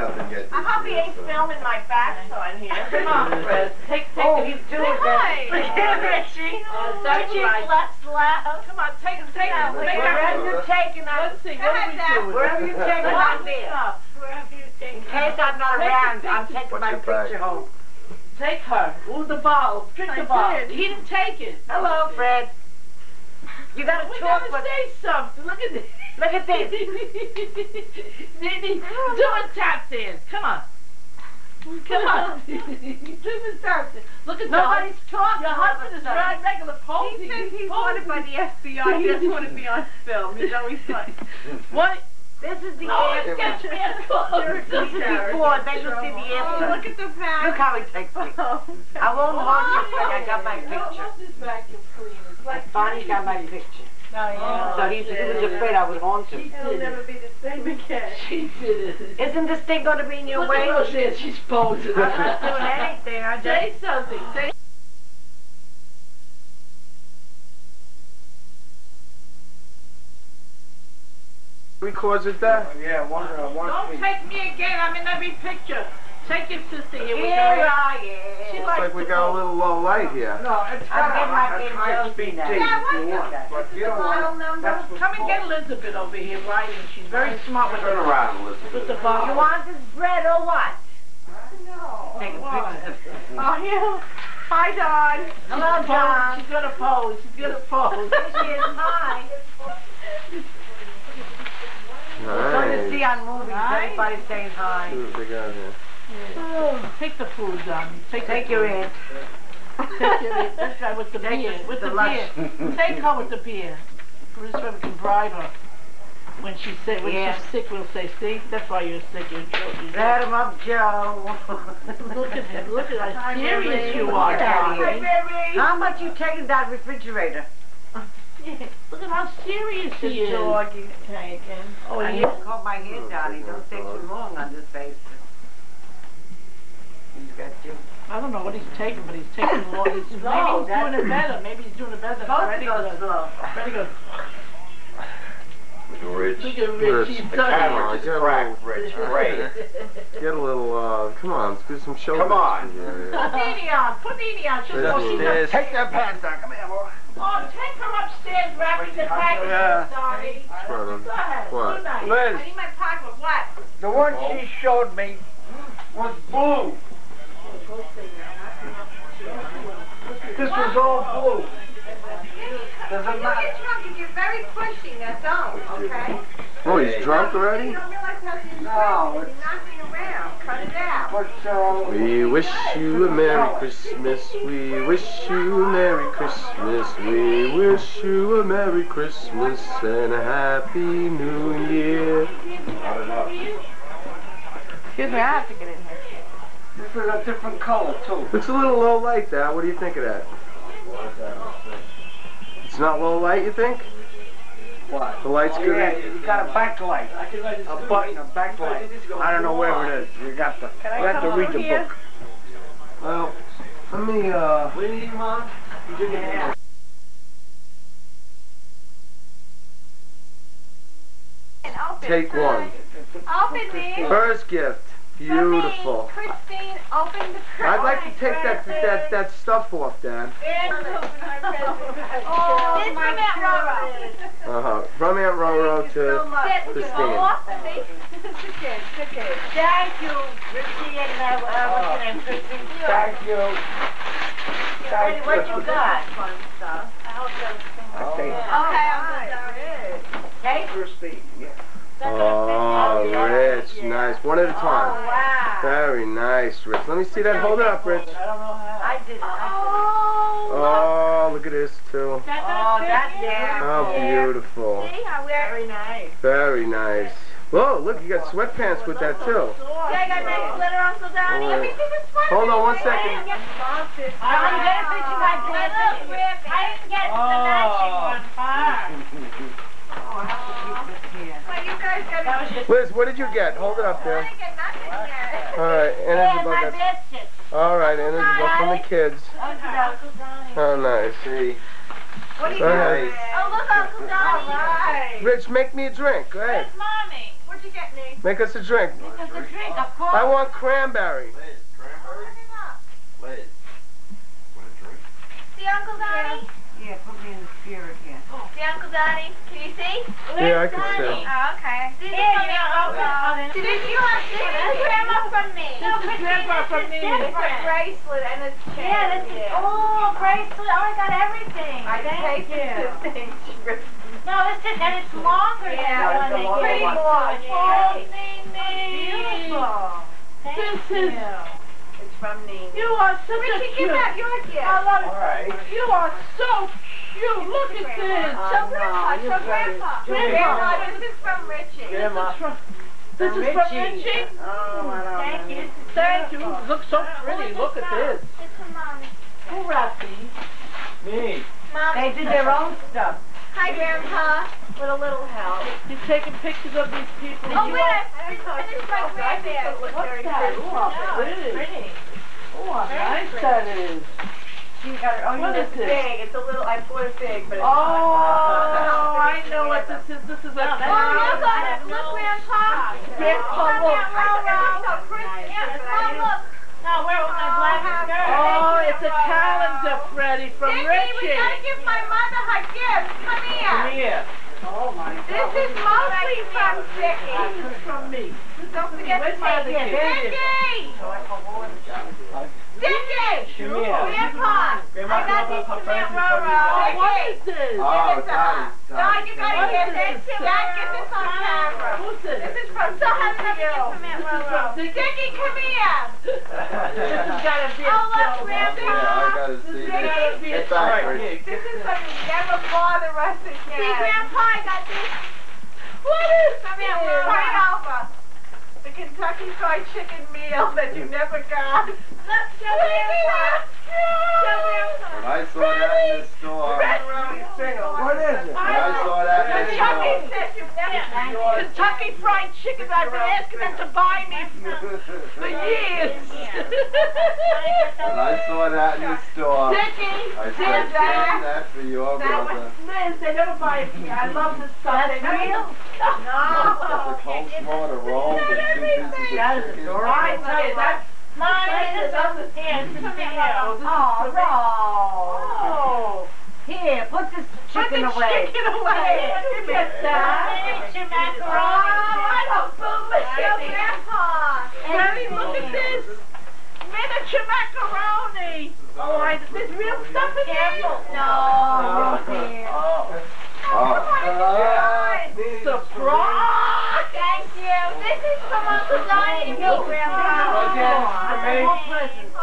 nothing yet. I hope he ain't filming my backside here. Come on, Fred. Take, take Oh, the- he's doing hi. that. Look at Richie. Oh, Richie's right. less loud. Come on, take, take, Yeah, take Wherever you're taking us, Let's see, Go what are we doing? wherever you're taking us, Wherever you take in case I'm not around, I'm taking my picture home. Take her. Ooh, the ball. Drink the ball. He didn't take it. Hello, Fred. You gotta We gotta say something. Look at this. Look at this. Nene, do a tap dance. Come on. Come on. do the tap dance. Look at Nobody's talking. Your all of a husband is sudden. right regular posing. He says he's posing. wanted by the FBI. He doesn't want to be on film. He's always like, What? This is the Oh, air. it gets me a. This is before. Then you see oh, the oh, look at the Look how he takes me. Oh, I won't hold you, Fred. I got my What- picture. What's this vacuum cleaner? It's like Bonnie got my picture. Oh, So he, he was afraid I would haunt him. It'll never be the same again. She did it. Isn't this thing gonna be in your Look way? at Roseanne, she's posing. I'm not doing anything. I just. Say something. Say Records it there? Yeah, one, uh, one Don't feet. take me again. I'm in every picture. Take your sister here. with Here her. I She am. Looks like we got a little low light here. No, it's fine. I'm got getting my a, a big high Josie speed now. tape Yeah, if you what's want. the- But what's you the don't file want, number? that's what's Come and get called- Elizabeth over here writing. She's very smart with Turn the, around, Elizabeth. with the You ball. want this bread or what? No. Taking Why? pictures. Oh, yeah. Hi, Don. Hello, She's John. She's gonna pose. She's gonna pose. Here she is. Hi. We're going to see Nice. on movies. Hi. Everybody's saying hi. See what they got here. Take the food, Johnny. Take, Take your food. in. Take your in. This guy with the Take beer. With the the, beer. Take her with the beer. This way we can bribe her. When she's sick, when Yeah. she's sick, we'll say, see, that's why you're sick. You're joking. Let him up, Joe. Look at him. Look at how serious Mary. you are, Look at Johnny. Mary. How much you taking that refrigerator? Look at how serious he The is. dog he's taking. Oh, I he need to my hair down. Don't stay too long on this face. He's got you. I don't know what he's taking, but he's taking more. He's, maybe he's No, doing it better. Maybe he's doing it better than Both Freddie go does. slow. Freddie goes, Rich. look at Rich. He's done camera it. just Get a cracked, Rich. Great. Get a little, uh, come on, let's do some show. Come on. Yeah, Put Nene on. Put Nene on. She'll That's go. She's what- Take that pants down. Come here, boy. Oh, take her upstairs, wrapping the package. Yeah. Sorry. Right. Go ahead. What? Good night. Liz, I need my pocketbook. What? the one she showed me was blue. This was all blue. Does You it get matter? drunk if you're very pushing, now don't, okay? Oh, he's drunk already? You don't realize No, crazy. Around. Cut it out. But, uh, We wish you a Merry Christmas. We wish you a Merry Christmas. We wish you a Merry Christmas and a Happy New Year. Excuse me, I have to get in here. This is a different color, too. Looks a little low light, Dad. What do you think of that? It's not low light, you think? What? The light's Oh, good? yeah, you got a backlight. A button, a backlight. I don't know where it is. You got to, Can I you have to read the here? book. Well, let me, uh... Yeah. Open. Take one. Open these. First gift. Beautiful. For me, Christine, open the present. I'd like to take that that that stuff off, Dad. Oh, this my Roro. Uh huh. From Aunt Roro to Christine. See? Good, good, good. Thank you, Richie and, uh, what's your name, Christine? Thank you. Freddie, what you got? Fun stuff. Okay. Okay, I'm good. Cake? Christine, yeah. Oh, Rich, nice. One at a time. Oh, time. wow. Very nice, Rich. Let me see that. Hold it up, Rich. I don't know how. I did it. Oh, oh, oh, look at this too. Oh, that's yeah. How beautiful. see how very nice. Very nice. Whoa, look, you got sweatpants with that too. See, I got nice glitter, Uncle Donnie. Let me see the sweater. Hold on one second. Hey, get. I didn't get a picture of my I dress. love ribbon. I didn't get the matching one. Oh, I have to keep this here. Well, you guys gotta. Liz, what did you get? Hold it up I there. didn't get nothing yet. All right, and Yeah, Isabel my got. biscuits. All right, and Isabel from the kids. Uncle Donnie. How nice. See, What do you Go. Oh, look, Uncle Donnie. All right. Rich, make me a drink. Go ahead. Where's mommy? What'd you get, Nate? Make us a drink. Make us a drink, of course. I want cranberry. Liz, cranberry? Liz. Want a drink? See Uncle Donnie? Yeah, put me in the spirit here. See Uncle Donnie? Can you see? Yeah, I can see. Oh, okay. This is from you your uncle. This you have is grandma from me. This is grandpa from me. It's a bracelet and a chain. Yeah, this is, oh, bracelet, oh, I got everything. I Thank tasted you. the thing. She ripped No, this is, and it's longer than Yeah, the one it's a they longer gave one. us. Oh, Yay. Beautiful. Thank This you. Is- It's from Nene. You are such a Richie, cute. give back your gift. I love it. All right. You are so cute. Look at this. Show Grandpa, show Grandpa. Grandpa, this is from Richie. Grandma. This is from Richie. Oh, I don't Thank you. Thank you. Look so pretty. Look at this. It's from Mommy. Who wrapped these? Me. Mom. They did their own stuff. Hi, Grandpa. With a little help. He's taking pictures of these people. Oh, wait, I finished my granddad. What's that? Ooh, how pretty. Pretty. Oh, how nice that is. She got it. Oh, What it's is this? big. It's a little. I bought it big, but it's Oh, I know what this is. This is a No, that's Oh, look, I look, have look, Grandpa. Grandpa, Come look. here, Roro. So Christmas. Mom, look. Oh, no, where was my oh, black skirt? Oh, it's a calendar, Freddie, from Dickie, Richie. we gotta give my mother her gift. Come here. Come here. Oh, my This is mostly from is from me. Don't forget to Where's my take other Dickie! Dickie! Sure. Grandpa, I got this from Aunt Roro. What Dickie! is this? Oh, Give it to her. Daddy, No, Daddy. you gotta What give is this. this? Dad, get this on camera. Who's This this? is from So have Dickie. another gift from Aunt Roro. Dickie, come here. This has got to be a Oh, look. Grandpa. Yeah, I gotta see This this. has got to be a Get back. Rich. This is so you never bother us again. See, Grandpa, I got this. What is Come here, this? right over. The Kentucky Fried Chicken meal that you never got. Look, show Grandpa. Show Grandpa. When I saw that in the store, when What is it? I saw that in the store, said you never Kentucky Fried Chicken. I've been asking them to buy me for years. when I saw that in the store, Dickie, I Dad, said, that for your brother. Liz, they never buy it for me. I love this stuff. That's They never- real? The coleslaw, the roll, the two pieces of chicken. I tell you, that's Mine This is is up this- here. Come here, you. Roro. This is Oh, for Oh, Here, put this put chicken away. chicken away. Look at that. Finish your Oh, macaroni. I don't believe Grandpa. Freddie, look at this. Miniature macaroni. Oh, oh I, there's real stuff in there. No, oh. Oh. dear. Oh. Surprise. Thank you. This is from Uncle Donnie and me, Grandpa.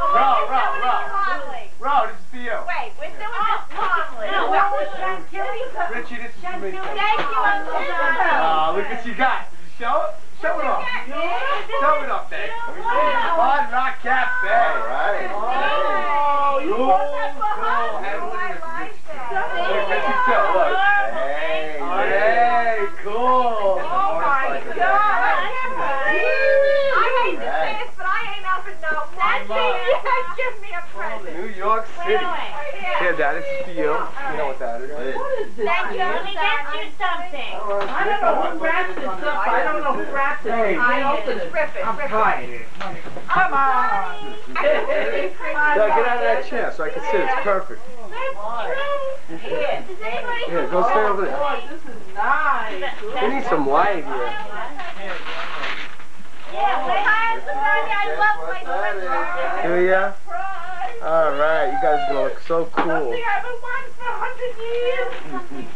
Row, row, row. Calmly. Row, this is for you. Wait, we're doing this oh, calmly. No, what was chantilly? Richie, this is for me. Thank you, Uncle Donnie. Oh, ah, look what you got. Did you show it? Show it off. Show it off, babe. Hard Rock Cafe. All right. Oh, you want that for cool. her? Hey, look at I this. like that. Look, Richie, too. Look. Hey, hey, cool. Oh my God! I can't believe I hate to say this, but I ain't having no Nancy, yeah, give me a present. New York City. Here, Dad, this is for you. You know what that is. What is this? Thank you. Let me get you something. I don't know who wrapped this up. I don't know who wrapped it. Hey. I opened it. Rip it, rip it. Come on. Dad, get out of that chair so I can sit. It's perfect. Here. Does anybody Here, go stay over there. Boy, this is nice. We need some light here. Yeah, wait, hi, Uncle Donnie. I love my Guess what that Christmas. Do ya? All right, you guys are gonna look so cool. Something I haven't worn for a hundred years.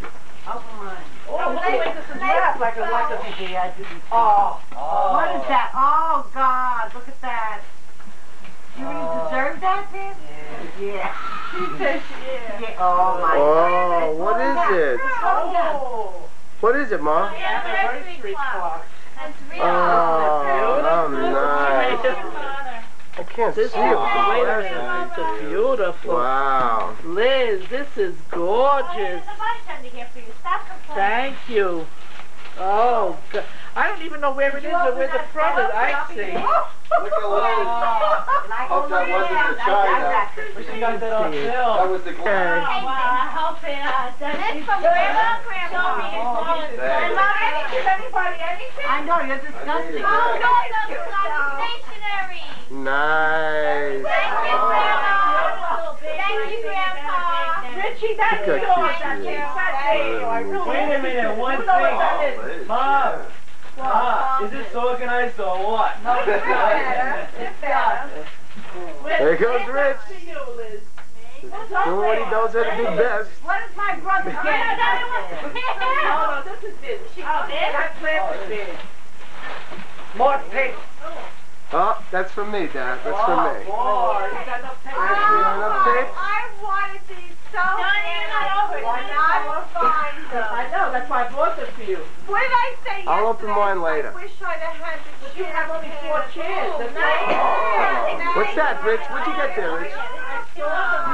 Oh, look the way this is wrapped, like a, like a, oh, oh. What is that? Oh, God, look at that. You really oh. deserve that, then? Yeah. She says, yeah. Yeah. Oh, my oh, God. Oh, what is it? Oh. What is it, Mom? Anniversary clock. That's real. Oh, how nice. I can't see This it. is, wait a minute, it's beautiful. Wow. Liz, this is gorgeous. There's a bunch here for you. Stop complaining. Thank you. Oh, God. I don't even know where it is or where the front is. I see. Look at Liz. Hope that wasn't the China. She got that on That film. was the Hey. glass. Well, I hope it, uh, doesn't. This from Grandma, Grandma. Show me his wallet. Thanks. Grandma, I didn't give anybody anything. I know, you're disgusting. Oh, Oh, no. no, no, stationery. Nice. Thank you, Grandma. Thank you, Grandpa. Richie, that's yours. That's cute she is. yours. I really Wait a minute, one You know what thing. is? Mom. yeah. Ah, is this organized or what? No, it's better. It's better. There goes Rich. To. Doing what he knows how to do best. What is my brother No, getting? no, this is it. She Oh, this? That plastic bag. More tape. Oh, that's from me, Dad. That's Oh, from me. boy, you got enough tape. enough tape? I wanted these so Don't bad. even I open could them. not find them. I know, that's why I bought them for you. What did I say I'll open yesterday? mine later. I wish I'd have had the But you have only four chairs. Oh, That's nice. What's that, Rich? What'd you get there, Rich?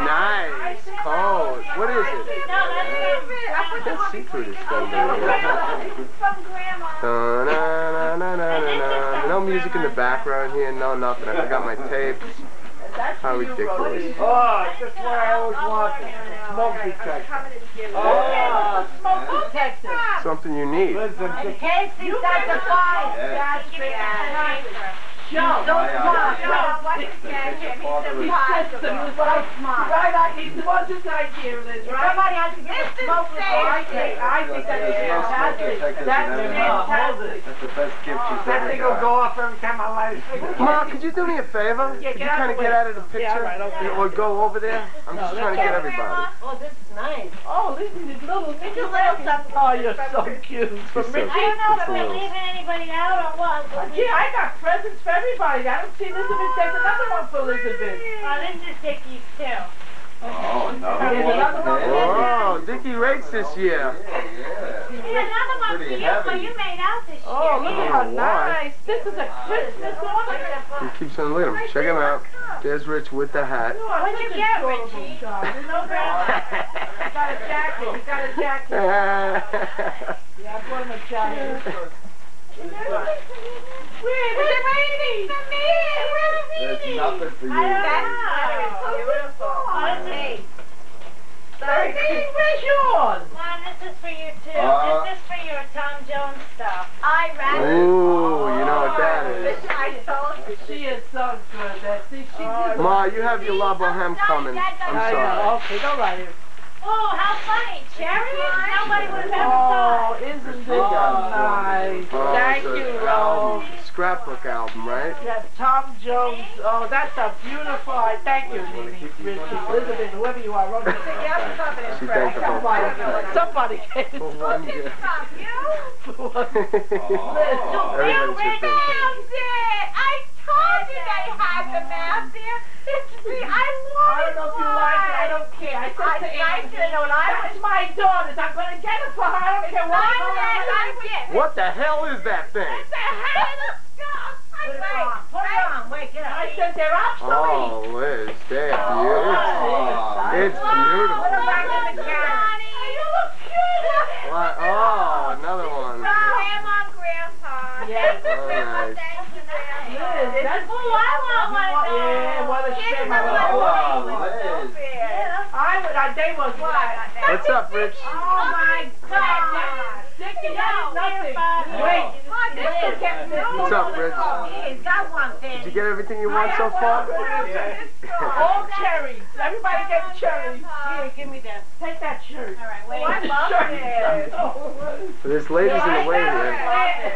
Nice. Cold. What is it? What secret is still there? From Grandma. Da-na-na-na-na-na. No music in the background here, no nothing. I forgot my tapes. That's How for you, ridiculous. Rose. Ah, oh, just what I always wanted. Smoke detector. Oh, smoke ah, detector. Something you need. Listen, In just case he doesn't find. Yeah. Show. Don't My uh, smile. idea. No, what is that? It's Give me father some is- pies. Right. Right, I, he's the one who's idea, Liz, right? Somebody has to get the smoke Listen, I I think. I think that's There's fantastic. That's in every house. fantastic. That's the best gift she's that ever thing will go off every time I light a cigarette. Mom, could you do me a favor? Yeah, Could get you out kind the of get way. out of the Yeah, picture? right, okay. Or go over there? I'm No, just trying to get everybody. Oh, this is nice. Oh, this is his little, is. Oh, you're so cute. From so. I don't know if we're leaving anybody out or what. but oh, Yeah, I got presents for everybody. I don't see Elizabeth take another one for Elizabeth. Oh, this is Dickie's too. Oh, no. There's another one for Oh, Dickie rates this year. Yeah, yeah. Another one for Pretty you, heavy. but you made out this oh, year. Oh, look at how Oh, nice. This is a Christmas ornament. He keeps on looking at him. Check him out. There's Rich with the hat. What'd you a get, adorable Richie? child. You know that? You got a jacket. You got a jacket. Yeah, I bought him a jacket. Where? Where's the lady? There's nothing for you. I Beautiful. Honestly, Sorry. Lady, where's yours? Mom, this is for you too. Uh, this is for your Tom Jones stuff. I rather. Ooh, you know what that is. I told you. She is so good. That see, she just. Ma, you have your La Boheme coming. I'm sorry. Okay, don't write it. Oh, how funny. Cherries? Nobody would have ever oh, thought. Oh, isn't this Oh, nice? Oh, Thank you, Rose. Scrapbook album, right? Yeah, Tom Jones. Oh, that's a beautiful. I thank you, Nene, Richie, Elizabeth, whoever you are. Wrote it down. She thanked the whole Somebody, somebody gave it For to one me. gift. You For one- Oh. Everybody's found just it! I told you they had them out there. It's the, I I wanted don't know if you like it. I don't care. I said I, to I Angie, didn't know what I was. that's my daughter's. I'm going to get it for her. I don't care what I color said it I is. did. What the hell is that thing? It's a head of skunk. I Put it on. Put it on. Wait, get I up. said they're obsolete. Oh, Liz, they're Oh. beautiful. It's Put them beautiful. back in the camera. You look cute. What? Oh, another one. Grandma, Grandpa. Yes. Oh, nice. Thank you, Liz, Grandma. that's Oh, I want one of those. Yeah, what a Here's shame. my I little would- Oh, boy. Liz. I would, I, they was What? What's up, Rich? Oh my God. Dickie, that is nothing. Wait. What? This is getting What's up, Rich? He's got one Did thing. you get everything you want so far? All cherries. Everybody get cherries. Here, give me that. Take that shirt. All right, Oh, wait. I love this. Oh, There's ladies in the way here.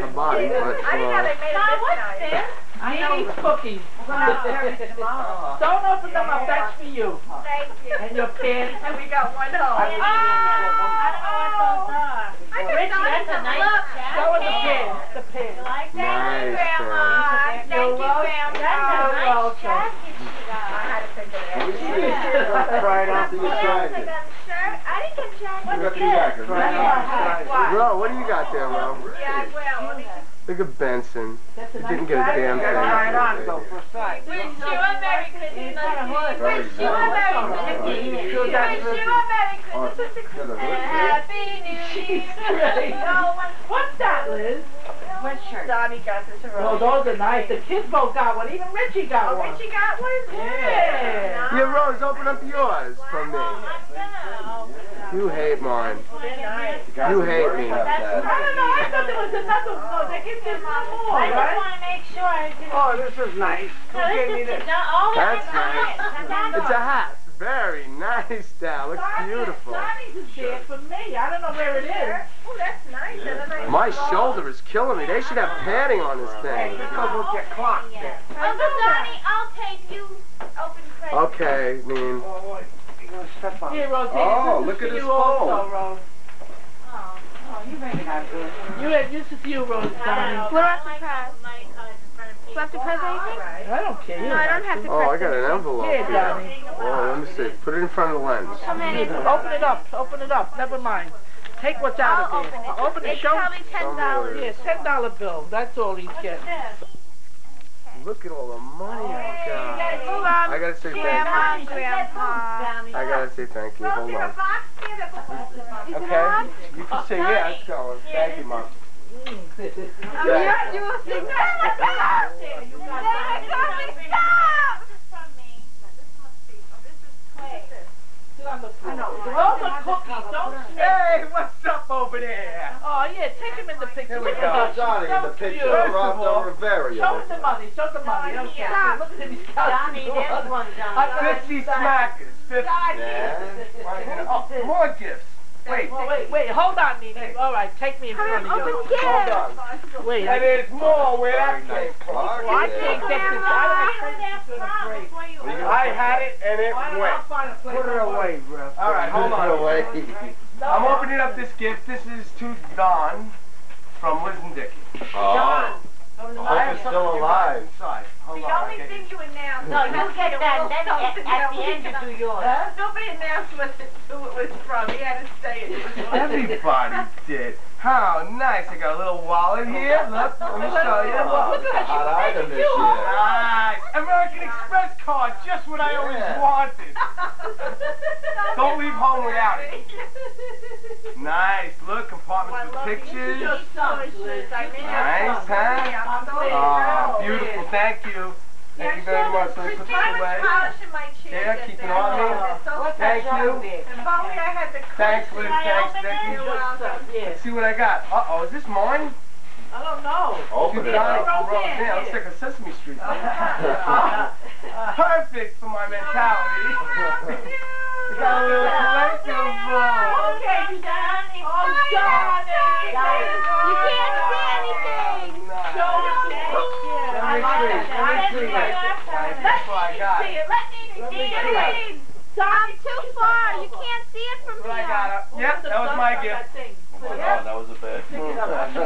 Her body, but I didn't know uh, they made Mom, it what's this this? I need cookies. We're gonna have cherries tomorrow. Don't open them up. That's for you. Thank you. And your pants. And we got one home. I don't know what those are. I just Richie, thought that's a it nice looked- jacket. Show us the pants. The You pants. like that? Nice, Grandma. Thank you, You're welcome. Grandma. That's a You're nice welcome. jacket she I got. had to think of Let me that. see. Try it on to your I jacket. got a shirt. I didn't get a jacket. You got the jacket, right? What? Ro, what do you got there, Ro? Yeah, well, Look at Benson. That's He didn't get a damn thing. gotta try it on, though, for sight. Wish you a Merry Christmas. Very Wish you a Merry Christmas. Sure, Wish that's you good. a Merry Oh, Christmas got a and hood. a Happy New Year. ready. No one. What's that, Liz? No, sweatshirt. Donnie got this Oh, early. those are nice. The kids both got one. Even Richie got Oh, one. Richie got one? Yeah. Yeah, Rose, open up yours from me. You hate mine. Nice. You hate me. I don't know. I thought there was another. No, they give this one more, I just want to make sure. I didn't- Oh, this is nice. Who No, gave this me is this? the- all That's the nice. It's a hat. Very nice, Dal. Looks beautiful. Donnie's is there for me. I don't know where it is. Oh, that's nice. That's a nice My ball. shoulder is killing me. They should have padding on this Hey, thing. this goes with your clock there. Uncle Donnie, I'll take you open present. Okay, Neen. Oh, what? You gonna on? Here, Rose. Oh, this look at this you also, phone. Rose. Oh. Oh, you really got good. You had this is for you, Rose. Donnie. What about the press? Do I have to press uh, anything? I don't care. No, I don't have to oh, press Oh, I got an envelope Here, here. Donnie. Oh, let me see. Put it in front of the lens. How many? Open it up. Open it up. Never mind. Take what's out I'll of open there. it. Open it. It's Show. probably ten dollars. Yeah, ten dollar bill. That's all he's getting. Look at all the money oh, I got. Hold I on. gotta say thank you. Grandma, and I gotta say thank you. Hold Rosie, her on. box there that was- Okay? You can say yeah, it's going. Thank you, Mom. Oh, Yeah. you will see. Sit on the floor. Those are cookies. Don't Hey, what's up over there? Oh yeah, take him in the picture. Here we Look go. at Johnny in the So picture. cute. First of all, Rob Rivera. Show him the money. Show the money. No, Okay. Look at him. He's got Johnny, the there's one, Johnny. got Fifty it. smackers. Fifty. Yeah. Oh, more gifts. Wait. Well, wait, wait, hold on, Nene. All right, take me in front of you. Oh, hold on. Wait, And I, there's more where that Very came nice from. clock. well, I can't get this. I don't think it's gonna break. I had it and it Why don't I went. find a place Put it to work? away, bro. All right, hold Put it on. away. I'm opening up this gift. This is to Don from Liz and Dickie. Oh. I hope it's still alive. The on. Only thing you announced. No, you'll get that, then at, at the end you do yours. Nobody announced what it, who it was from. He had to say it. It was from- Everybody did. How nice. I got a little wallet here. Look, let me show you. Look at Hot that. item this year. Nice. American Express card, just what I always Yeah. wanted. Don't leave home without it. Nice. Look, compartments with pictures. Your son, Liz. Nice, huh? I'm Oh, beautiful. Thank you. Thank you very much. Let me put this away. polishing my chair. Yeah, keep it on me. It's so What's Thank you. drum there? If only I had the Thanks, Liz. Can I Thanks, open Dickie. You're welcome. Yeah. Let's see what I got. Uh-oh, is this mine? I don't know. Open it Donnie up. from Roseanne. yeah. Looks like a Sesame Street thing. Perfect for my mentality. We got a little collectible. Okay, Donnie. Oh, Johnny. You can't see anything. Oh, nice. Show us Let me that. see. Let me see. Let That's what I got. see it. Let me see me it. see it. Please. I'm too far. You can't see it from That's what I here. got. Yep, that was my gift. Oh, that was a bad Pick it up. move.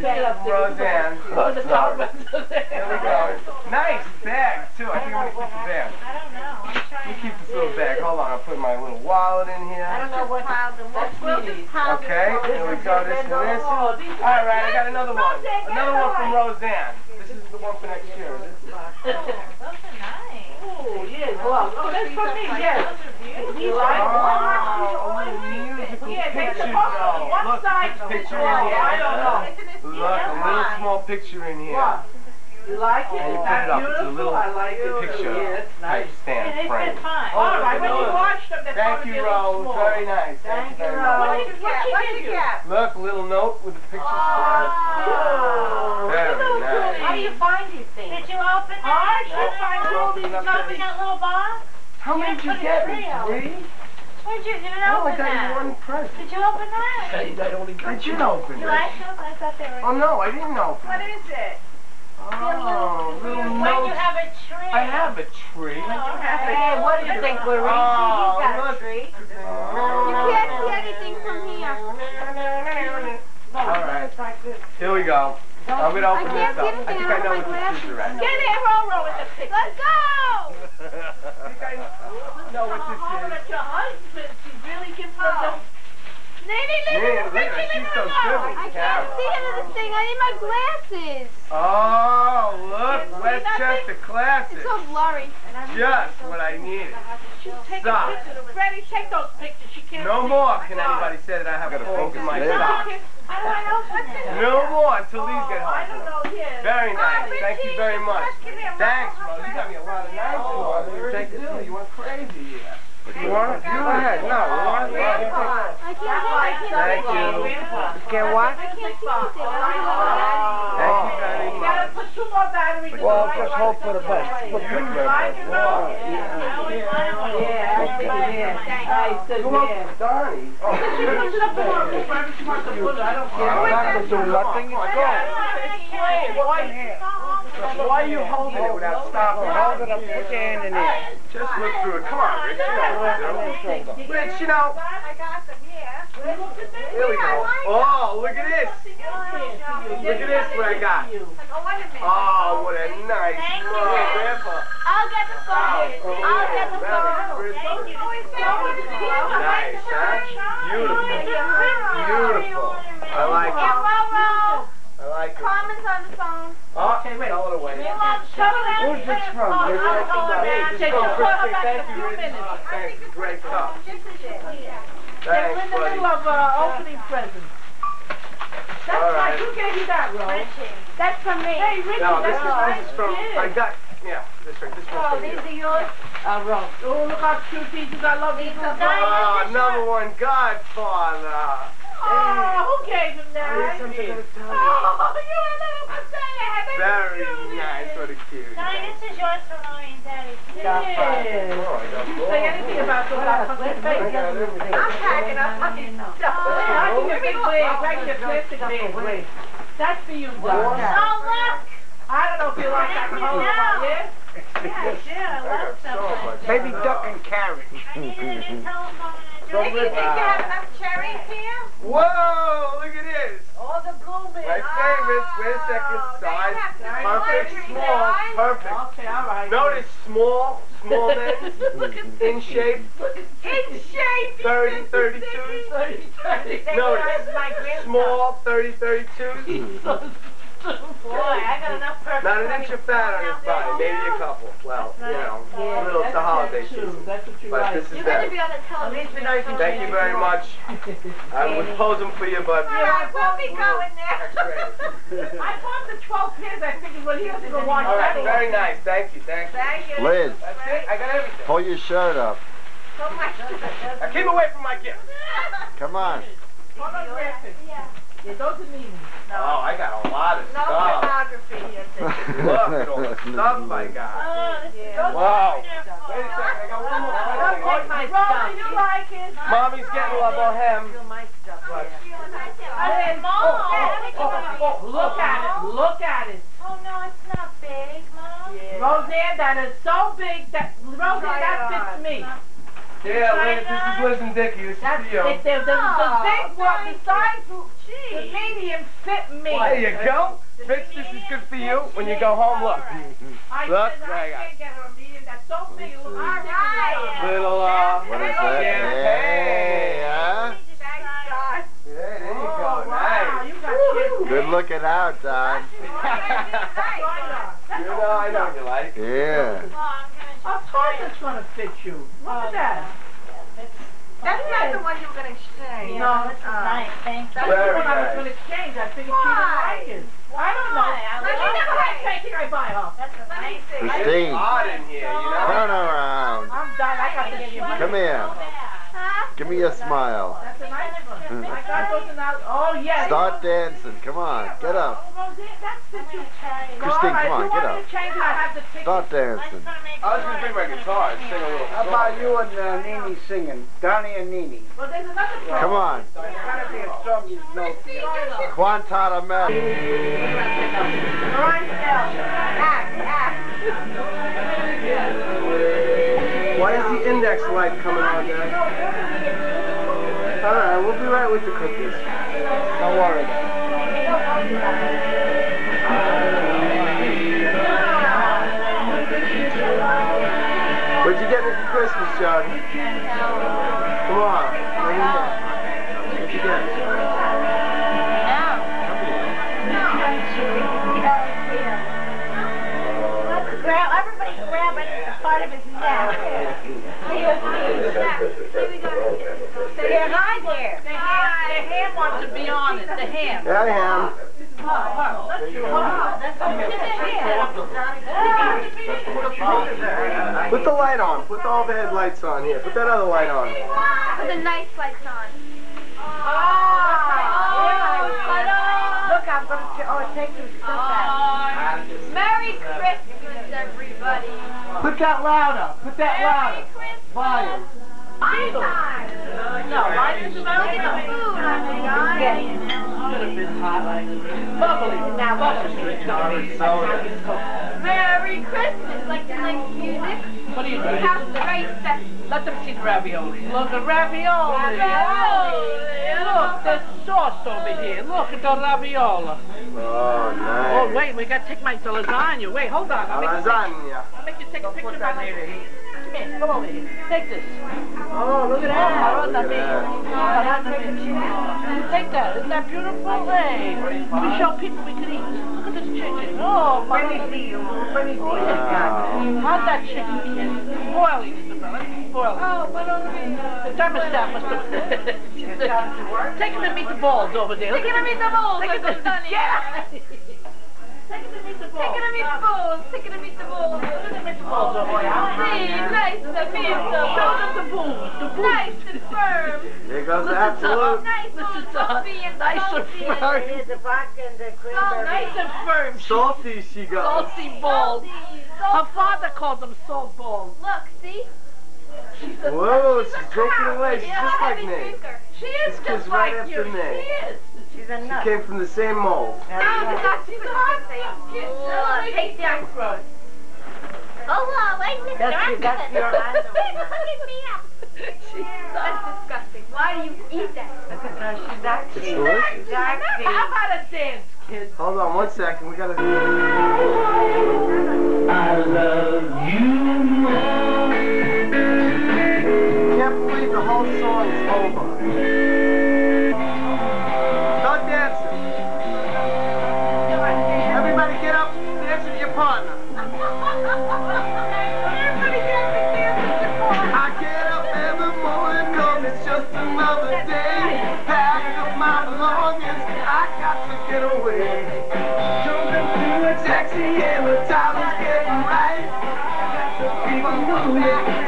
Pick it up. Roseanne. Put the top Sorry. Here we go. Nice bag, too. I think I'm going to keep the bag. I don't know. I'm trying. me keep this little bag. Hold on. I'll put my little wallet in here. I don't know what, that's We'll just pile Okay, here we go. This and this. Oh, All right, I got another one. Another one from. Roseanne. This is the one for next year. is it? Those are nice. Oh, yes. Well, oh, that's for me, yes. You like Oh, a musical Yeah, picture supposed to though. one Look, a to picture in here. I don't know. Look, a little small picture in here. What? You like it? Oh, Is put it up. It's a beautiful? little I like it. Picture Yeah, it's type nice. stand frame. fine. Oh, All right, when you wash them, they're Thank you, a Rose. small. Very nice. Thank, Thank you you, Rose. What did you? What did you get? Look, a little note with the picture Oh, Very look at those nice. How do you find these things? Did you open it? Hard to Well, find all these opening Did you open that little box? How many did you get me? tree out. Three? When did you, did you Oh, I open got you that? one present. Did you open that? I didn't open You it. like them? I thought they were. Oh no, I didn't open What it. is it? Oh, little When you have a tree. I have a tree. Oh, hey, what do you think, Clarice? Oh, He's got a look. tree. You can't see anything from here. All right. Here we go. I'm gonna open I this can't up. see I anything. think I I know what my the scissors are at. Get in, Roro, in the picture. Let's go! I think I know what Oh, this but is. your husband, she really gives them Yeah, leave look at. She's so good I can't see into this thing. I need my glasses. Oh, look, Westchester Classic. It's so blurry. Just what I. Take Stop. Freddie, take those pictures. She can't No more can anybody say that I have a focus focus my sock. No more until these get home. I don't know, yeah. Very nice. Oh, Thank you very much. him Thanks, Rose. You got me a lot of nice ones. you You. You went crazy here. You want it? Go ahead. No, you want it? I can't I can't Thank you. You can't what? I can't. Thank you very much. gotta put two more batteries. in Well, just hope for the best. Put Line your road. Yeah, yeah. I said Go up yeah. to Donnie. Oh, She puts it up in her room, wherever she wants to put it, I don't care. I'm not gonna do nothing. You go. Why are you holding it without stopping? Hold it up. Put your hand in there. Just look through it. Come on, Rich. You know what. Rich, you know. I got them, yeah. Here we go. Oh, look at this. Look at this what I got. Oh, wait a minute. Oh, what a nice Thank mug, Grandpa. I'll get the phone. I'll get the phone. Thank you. Nice, huh? Beautiful. Beautiful. I like Yeah, it. Roro. I like it. Carmen's on the phone. Oh, okay, wait. Tell it away. Who's this from? Oh, Is oh, it- oh, Hey, man, this take is your from call Christmas. back Thank a you, few Rich. minutes. Thanks. It's great cup. This is it. Thanks, We're in the middle of uh, opening presents. That's All right. right. Who gave you that, Rose? That's from me. Hey, Richie, No, this that's is, a this is from. I got, yeah, this right, this Oh, one's from these are yours. Uh, Rose. Oh, look how cute these is. I love these. These are ones. nice. Oh, number one Godfather. Oh, who gave him that? Here's something to tell you. Oh, you a little mistake. Very nice, what a cute. Donnie, this is yours for mommy and daddy. Yeah. Oh, I got Did you say anything about those? Oh, I put your face. I got everything. I'm packing up my stuff. Yeah, I give you a big bag, right your plastic bag. That's for you, Don. Oh, look. I don't know if you like that color, yeah? Yeah, sure. I I love got stuff like that. Baby duck and carrot. I needed a new telephone and a From new... Rick- enough cherries here? Whoa, look at this. All the blooming. My favorite. favorites. Wait a second. Ah, Size. Perfect. Small. Perfect. Okay, all right. Notice small, small men, in shape, In shape. 30, 32. 30, 30. Notice, small, 30, 32. Boy, I got enough perfect... Not an inch of fat on his body, maybe a couple. Well, you know, a little, it's the holiday season. That's what you But like. this is You're going to be on the television. Thank you very much. I would pose them for you, but Yeah, we'll be going that's there. great. I bought the 12 pairs. I figured, well, he doesn't go watch All right, that. very nice. Thank you, thank you. Thank you. Liz, That's it. I got everything. pull your shirt up. So much. Now keep away from my gift. Come on. Hold on, Griffin. Yeah. Yeah, those are mean. Oh, I got a lot of No stuff. pornography here. Look at all the stuff I got. Oh, Yeah. Wow. Wait a second, I got one more. Okay, thing. my Rosie, you like it? Mommy's getting love on him. my stuff. But Hey, Mom, oh, oh, look at it, look at it. Oh, no, it's not big, Mom. Roseanne, that is so big that, Roseanne, that fits me. Yeah, Liz, this is Liz and Dickie. This is That's, for you. it, the, the, the Oh, big one, thank the size, the medium fit me. There you go. Fitz, this is good for you. When you go home, look. I Look, said, there I you can't get her a medium, that's so big, it looks All ridiculous. Little, uh, What is that? Hey, huh? Yeah, there you Oh, go. wow, Nice. you got shit. Good looking out, Don. You know, I know you like. Yeah. Of course it's gonna fit you. Everybody grab it, part of his neck. Here, here we go. Say hi there. The ham, the ham wants to be on it, the ham. want you. Huh? Put the light on. Put all the overhead lights on here. Put that other light on. Put the nice lights on. Oh, Look, I'm gonna, oh, take you so fast. Merry Christmas, everybody. Put that louder. Put that Merry louder. Christmas. Volume. Pie time. No, mine is Look at the food on the guys. Should have been hot like bubbly. Now bubbly. Merry Christmas. Like the nice music. What are you doing? Have the right set. Let them see the ravioli. Look at ravioli. Look, there's sauce over here. Look at the raviola. Oh, oh, nice. Oh, wait, we gotta take my the lasagna. Wait, hold on. I'll make, you take, Lasagna. I'll make you take a picture of my lasagna. Come here, come over here. Take this. Oh, look at that. Oh, Look at that. Take that. Isn't that beautiful? Hey, we show people we can eat. Look at this chicken. Oh, my Wow. How's that chicken, kid? Boiling, Isabel. Let me. Oh, but on The thermostat must have... Take him and meet the balls over there. Take him and meet the balls. Look at this. Yeah. Take him and meet the balls. Take him and meet the balls. Take him and meet the balls. Look at the balls over there. See, nice to meet Show them. the boobs. The boobs. Nice and firm. There goes the absolute. Nice and and and firm. Here's the vodka and nice and firm. Salty she goes. Salty balls. Her father called them salt balls. Look, see? Whoa, she's drinking away. She's just like me. She is just like you. She is. She's a She came from the same mold. No, because she's a hot thing. Look, take that. Right. Oh, wow, wait, Mr. That's your- that's your underwear. Look at me up. That's disgusting. Why do you eat that? Because she's that It's cute. delicious. That How about a dance, kid? Hold on one second. We gotta. I love you Can't believe the whole song is over. Taxi and the time is getting right. People moving, I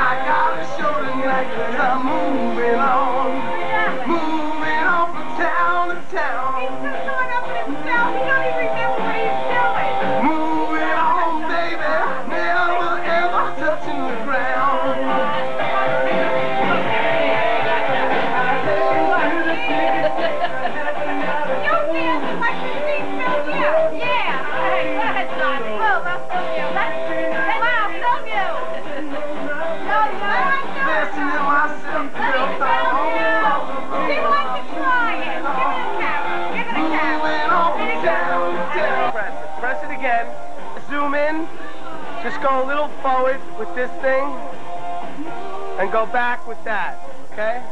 with that, okay?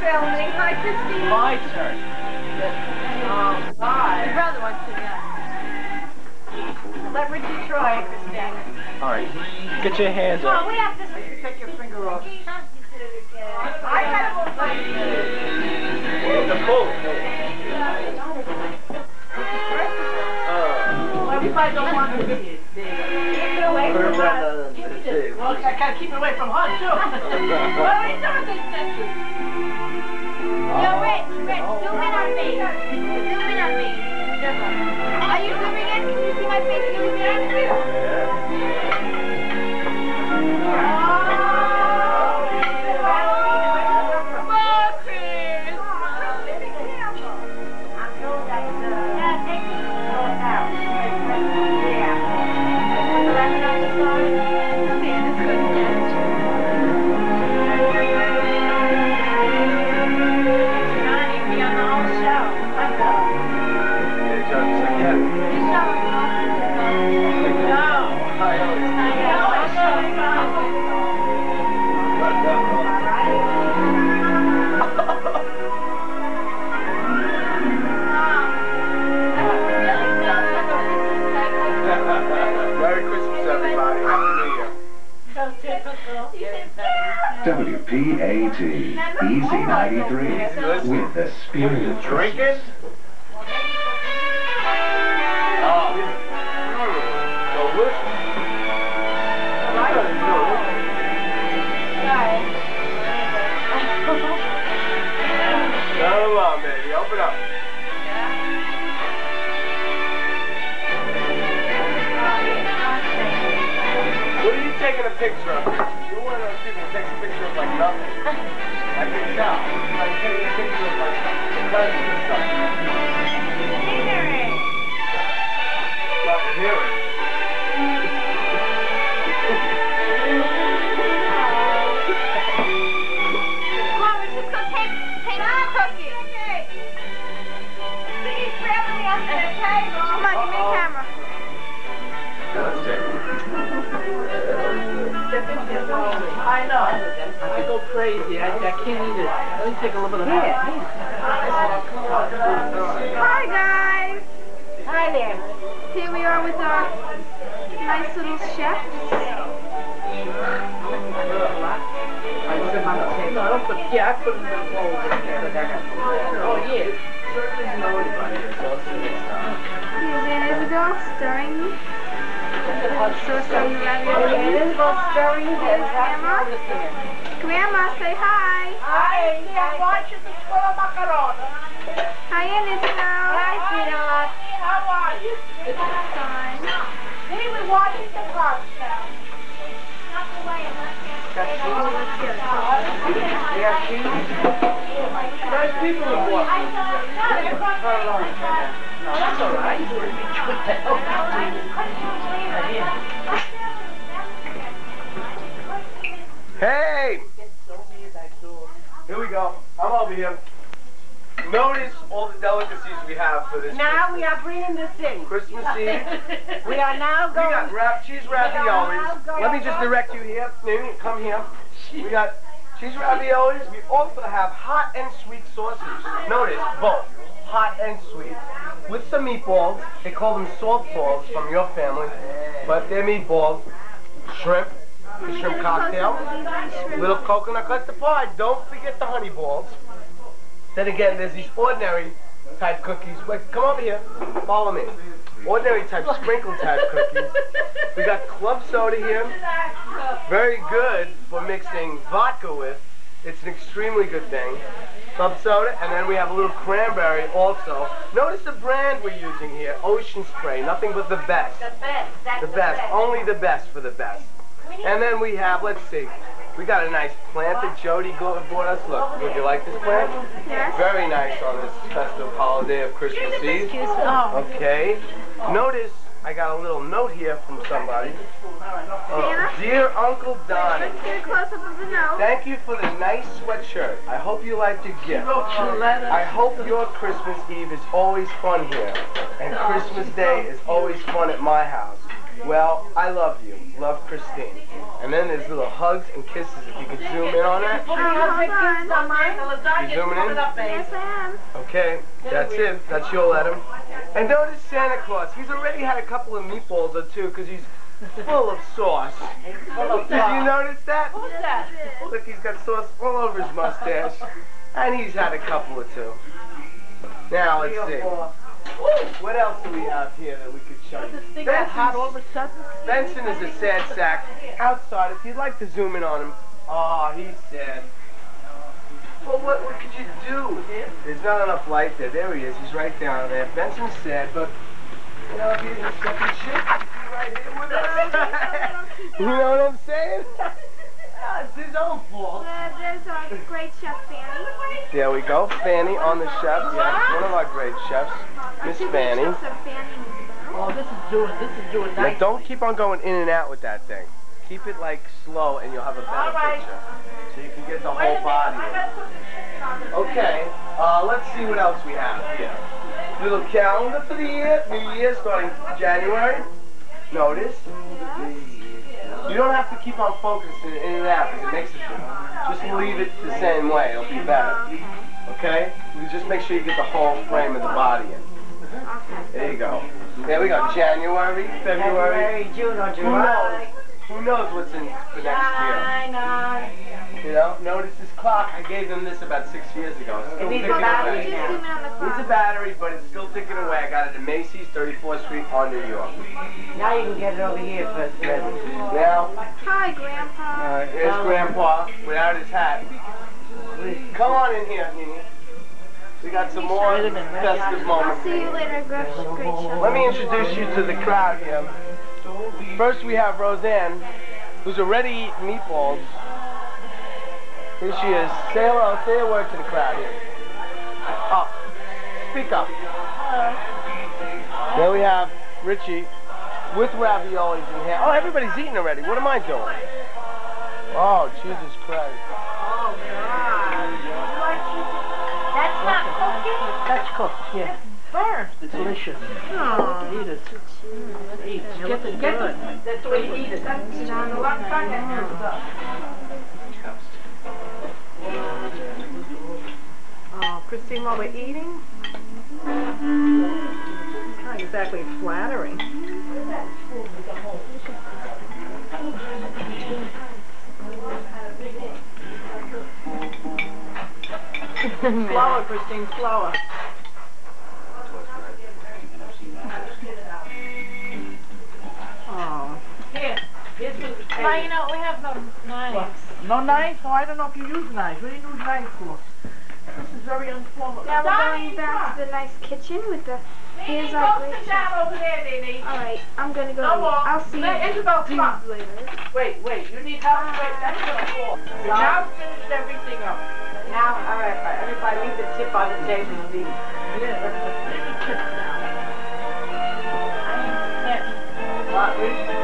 Filming. Hi, Christina. My turn. Um, your brother wants to, yeah. Let Richie try it, Christine. All right. Get your hands Well, up. we have to take your finger off. I gotta go The cold. Oh. Oh. Everybody don't want to see it. Take it away from us. Well, I gotta keep it away from her, too. what are we doing this distance? Yo, Rich, Rich, zoom in on me. Zoom in on me. Are you zooming in? Can you see my face? Can you zoom WPAT, Easy 93, with the spirit of Drinking? Christmas. Delicious. I don't know. Come on, baby. Open up. What are you taking a picture of? One of those people takes a picture of like nothing. I can tell. Like taking a picture of like the presents and stuff. Like a hearing. I know. I go crazy. I, I can't eat it. Let me take a little bit of that. Hi, guys. Hi there. Here we are with our nice little chef. No, I don't put, yeah, I put in the bowl. Oh, yeah. Here's Aunt Isabel stirring hot sauce on the ravioli. Stirring Here's Grandma. Grandma, say hi. Hi, I'm watching the squirrel macaroni. Hi, Aunt Isabel. Hi, sweetheart. How are you? Fine. Hey, we're watching the clock now. Nice people in Boston. No, that's all right. The oh, Hey! Here we go. I'm over here. Notice all the delicacies we have for this Now we are bringing this in. Christmas Eve. We are now going. We got wrap, cheese raviolis. Let me just direct you here. Maybe Come here. We got cheese raviolis. We also have hot and sweet sauces. Notice both hot and sweet with some meatballs. They call them salt balls from your family, but they're meatballs. Shrimp, the shrimp cocktail, little coconut custard pie. Don't forget the honey balls. Then again, there's these ordinary type cookies. Wait, come over here. Follow me. Ordinary type sprinkle type cookies. We got club soda here. Very good for mixing vodka with. It's an extremely good thing. Club soda, and then we have a little cranberry also. Notice the brand we're using here, Ocean Spray. Nothing but the best. The best. That's The best. Only the best for the best. And then we have, let's see, We got a nice plant that Jody bought us. Look, would you like this plant? Yes. Very nice on this festive holiday of Christmas Eve. Oh. Okay. Notice I got a little note here from somebody. Oh, dear Uncle Donnie. Let's get a close up of the nose. Thank you for the nice sweatshirt. I hope you liked your gift. I hope your Christmas Eve is always fun here, and Christmas Day is always fun at my house. Well, I love you. Love Christine. And then there's little hugs and kisses. If you could zoom in on that. Oh. You zooming in? Yes, I am. Okay, that's it. That's your letter. And notice Santa Claus. He's already had a couple of meatballs or two because he's full of sauce. Did you notice that? That? Look, he's got sauce all over his mustache. And he's had a couple or two. Now, let's see. What else do we have here that we could show you? This thing got hot all of a sudden. Benson is a sad sack. Outside, if you'd like to zoom in on him. Oh, he's sad. Well, what, what could you do? There's not enough light there. There he is. He's right down there. Benson's sad, but, you know, if he didn't step in shit, he'd be right here with us. you know what I'm saying? Yeah, it's his own fault. Uh, there's our great chef, Fanny. There we go. Fanny on the chef. Yeah, one of our great chefs. Miss Two great Fanny. Chefs are Fanny and Isabel. Oh, this is doing, this is doing nice. don't keep on going in and out with that thing. Keep it like slow and you'll have a better right. picture. So you can get the whole body. In. gotta put this chicken on the Okay, uh, let's see what else we have here. Little calendar for the year, New Year starting January. Notice. You don't have to keep on focusing in and out because it makes it. Just leave it the same way. It'll be better. Okay? You just make sure you get the whole frame of the body in. There you go. There we go. January, February. June or Who knows? Who knows what's in for next year? You know, notice this clock. I gave them this about six years ago. It's still It ticking a battery away. Just zoom in on the Needs a battery, but it's still ticking away. I got it at Macy's, 34th Street on New York. Now you can get it over here for a present. Now, Hi, Grandpa. uh, here's Grandpa without his hat. Come on in here, Nini. We got some more Wait a minute. festive I'll moments. see you later, chef. Let me introduce you to the crowd here. First, we have Roseanne, who's already eating meatballs. Here she is. Say hello. Say a word to the crowd here. Up. Speak up. There we have Richie with raviolis in hand. Oh, everybody's eating already. What am I doing? Oh, Jesus Christ. Yeah. Burnt. Delicious. Eat it. Eat. Get the, get the, that's the way you eat it. That's the side and here's the. Oh, Christine, while we're eating? It's not exactly flattering. slower, Christine, slower. Here's you know, we have no knives. No knife? Oh, I don't know if you use knives. What do you use knives for? This is very informative. Now we're going back to the nice kitchen with the. Here's our great Sit chef. down over there, Nene. Alright, I'm gonna go. No more. I'll see Hey, you Isabel, come on. later. Wait, wait, you need help? Wait, that's the floor. You now finished everything up. Now, all right, but everybody leave the tip on the table, please. What, Rich? You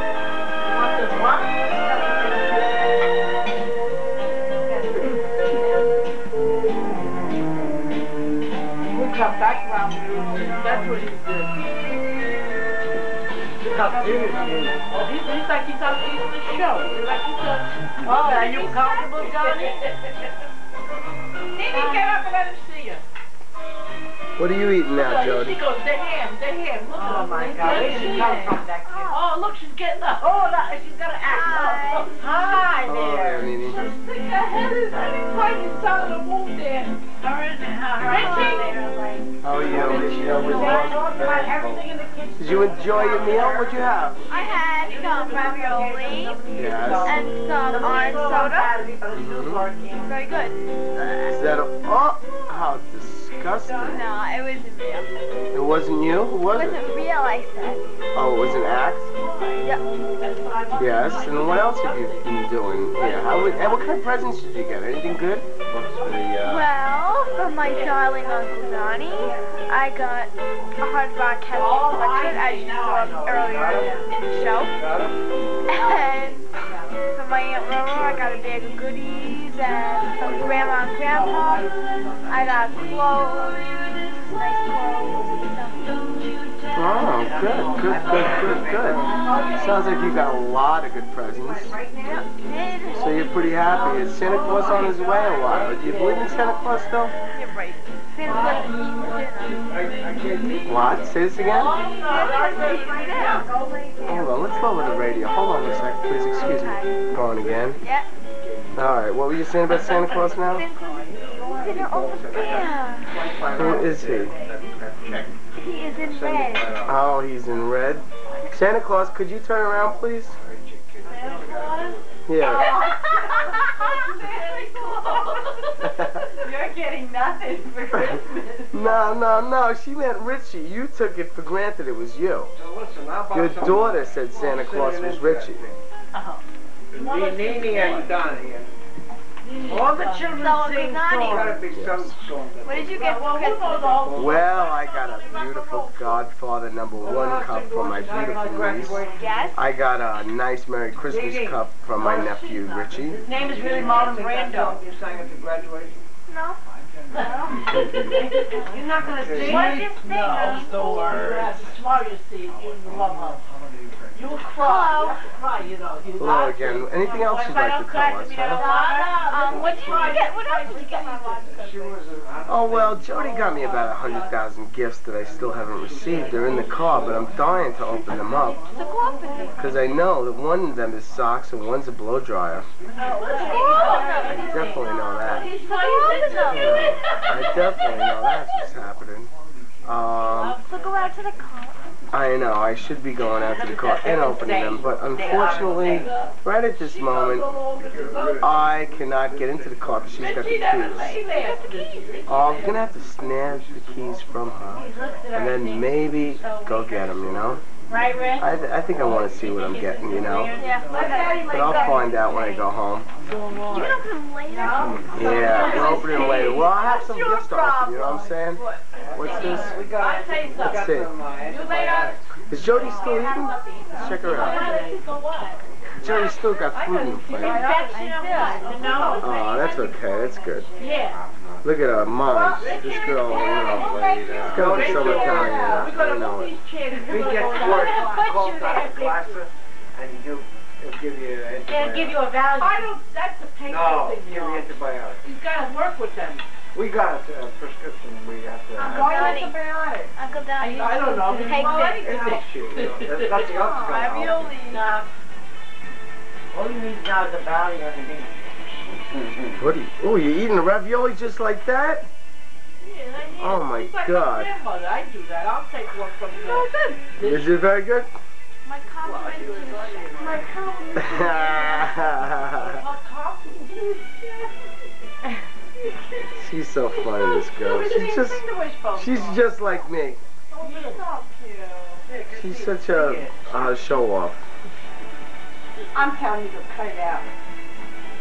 music. That's what he did. How serious it is. Oh, he's, he's like he's on he's the show. He's like he's a. Oh, are you comfortable, Johnny? Nene, get up and let him see you. What are you eating now, So Jody? She goes, the ham, the ham. Look at Oh, her. my Look God. Where did she come from, that kid? Oh, look, she's getting up. Oh, look, she's got to act. Hi. Oh, oh. Hi Hello there, there. Nini. Just stick her head in any place inside of the womb there. Her and her. Richie. How are you? You know, we lost Everything in the kitchen. Did you enjoy your meal? What'd you have? I had some ravioli Yes. and some orange soda. Mhm. Very good. Is that a, oh, how disgusting. Disgusting. No, it wasn't real. It wasn't you? Who was It it? wasn't real, I said. Oh, it was an act? Yep. Yes. And what else have you been doing here? How, would- and what kind of presents did you get? Anything good? Well, from my darling Uncle Donnie, I got a hard rock heavy collection, as you saw earlier in the show. And from my Aunt Roro, I got a bag of goodies, and from Grandma and Grandpa, I got clothes, nice clothes. Oh, good, good, good, good, good. Sounds like you got a lot of good presents. So you're pretty happy. Is Santa Claus on his way or what? Do you believe in Santa Claus still? You're right. Santa eating dinner. What? Say this again? Santa Claus is eating dinner. Hold on, let's lower the radio. Hold on a second, please. Excuse me. Going again. Yeah. All right, what were you saying about Santa Claus now? Santa Claus is over there. Who is he? He is in red. Oh, he's in red. Santa Claus, could you turn around, please? Yeah. You're getting nothing for Christmas. No, no, no. She meant Richie. You took it for granted it was you. Your daughter said Santa Claus was Richie. Nene uh-huh. and Donnie. All the children So, sing Guzani. Gotta songs. be some song. What did you get for Christmas? Well, I got a beautiful Godfather number one cup from my beautiful niece. Yes. I got a nice Merry Christmas cup from my oh, nephew Richie. His name is really Marlon Brando. You sang at the graduation? No. You're not gonna sing? What did you sing? No, the words. Tomorrow you see, you love her. You'll cry, you have cry, you know. You Hello again. to. Anything else you'd like to tell us, huh? Um, what did you get? What else did you get? She was a... Oh, well, Jody got me about a 100,000 gifts that I still haven't received. They're in the car, but I'm dying to open them up. So go open it. Because I know that one of them is socks and one's a blow dryer. I definitely know that. So go open them. I definitely know that's what's happening. Um, So go out to the car. I know, I should be going out to the car and opening them, but unfortunately, right at this moment, I cannot get into the car because she's got the keys. Oh, I'm gonna have to snatch the keys from her, and then maybe go get them, you know? Right, Rick? I, th- I think I want to see what I'm getting, you know? Yeah. But I'll find out when I go home. You can open them later. Yeah, we'll open them later. Well, I have some gifts to open, you know what I'm saying? What's this? We got, I'll tell you we. Let's see. You later? Is Jody still eating? Let's check her out. Jody's still got food in the plate. Infection? You know? Oh, that's okay. That's good. Yeah. Look at her mind. This girl, you know, it's gonna be so Italian. We're I gonna know move it. these chairs. We We're get gonna go word down. called Dr. Glasser, and he'll, he'll give you an They'll give you a value. I don't, that's a painful No, thing, give you you know. antibiotics. You gotta work with them. We got a prescription we have to have. Donnie. antibiotic? Uncle Donnie. I don't know. Take this. It helps you, you know. There's nothing else going on. Ravioli. No. All you need now is a value underneath. What are you? Oh, you eating the ravioli just like that? Oh, my It's like God. My grandmother, I do that. I'll take one from the. Is it very good? My compliments. My compliments. Hot coffee. She's so funny, this girl. She's just, she's just like me. She's such a uh, show off. I'm telling you to cut it out.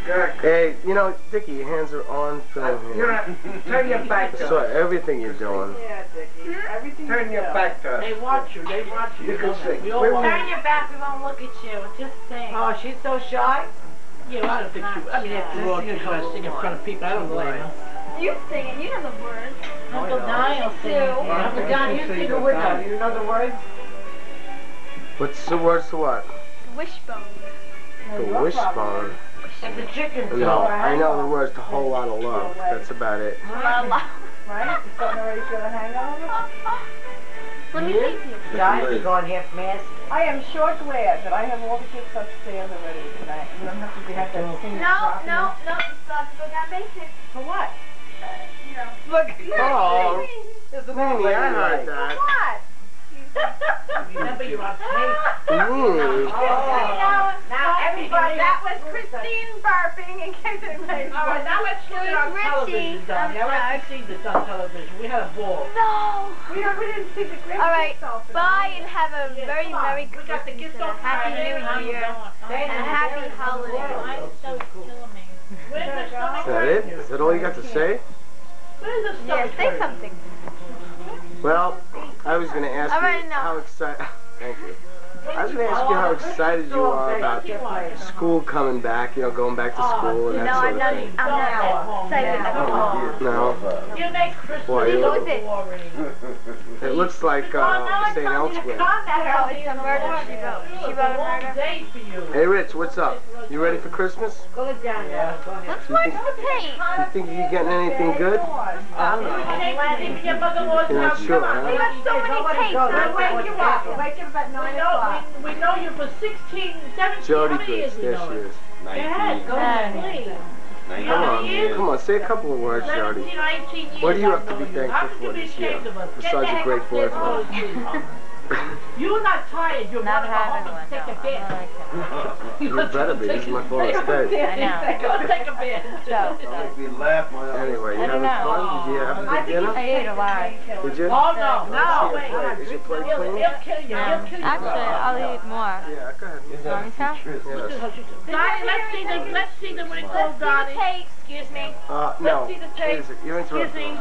Good. Hey, you know, Dickie, your hands are on film uh, You're here. turn your back I to saw us. everything you're doing. Yeah, Dickie. Everything Turn you your back to us. They watch you. They watch you. You can see. We all We're- watch Turn your back, we won't look at you. Just sing. Oh, she's so shy? Yeah, I don't think she, I mean, after all, you try to sing in front of people, I don't blame her. You sing it, you know the words. Uncle Donnie will sing. Uncle Donnie, you sing it with her. You know the words? What's the words to what? Wishbone. The wishbone. If the chicken's No, I know the words to whole lot of love. That's about it. La la. Right? Is something already for the hangover? Let me see you. Guys are going half mad. I am sure glad that I have all the gifts upstairs already tonight. You don't have to have that singing No, drop no, no, you still have to go down basic. For what? Uh, you know. Look, Oh, there's an Mimi, old lady I heard like- that. What? Remember, you're on tape. Mm. Now, everybody, that was Christine burping in case anybody. All right, now let's get it on Richie. television, Donnie. I like to see this on television. We had a ball. No. We, don't- we didn't see the great All right. Bye and have a Yeah, very come on. merry We got the Christmas gift and a opener happy New. Year and happy holiday. I'm so killing me. Where's the stomach Is that it? Is that all you got to say? Where's the Yeah, say something. Well, I was going to ask you right, no. how excited. Thank you. I was going to ask you how excited you are about school coming back. You know, going back to school and No, that I'm sort not. of I'm thing. not excited at all. No, You make Christmas Boy, you- so Who is it? boring. it looks like uh, St. Elsewhere. No, it's a murder she wrote. She wrote a Long murder. day for you. Hey, Rich, what's up? You ready for Christmas? Go down there. Go ahead. Let's watch the tape. You think you're getting anything good? I don't know. Your mother was You're not sure, huh? We got so many tapes. I'll wake you up. Wake you up at We nine know, o'clock. we, we know you for 16, 17, Jody how many years Goods, we there know she it? is. Go ahead, go ahead, please. Come on, years? come on, say a couple of words, Jody. 17, 19 years. What do you I have to be thankful for this year, ashamed of besides a great upstairs boyfriend? and go to sleep. You're not tired. You're Not going to go having home one, and take no. a I'm bed. not like You better be, this is my fullest day. that. I know. Go take a bed. So, so. Anyway, you I don't having know. fun? Did you have a good dinner? I ate a lot. Did you? Oh, no, no, Is your wait. plate- Is your plate clean? he'll kill you. He'll kill you. Actually, I'll eat more. Yeah, go ahead. Want me to? Yes. Donnie, let's see the, let's see the, what it Let's called, see the Donnie. Excuse me. Uh, no. Let's see the tape. You're Excuse me.